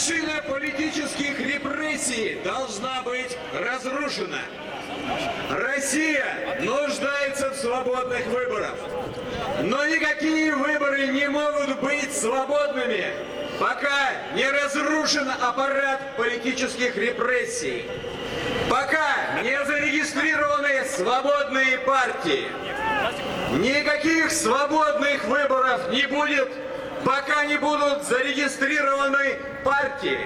Машина политических репрессий должна быть разрушена. Россия нуждается в свободных выборах. Но никакие выборы не могут быть свободными, пока не разрушен аппарат политических репрессий, пока не зарегистрированы свободные партии. Никаких свободных выборов не будет, пока не будут зарегистрированы партии.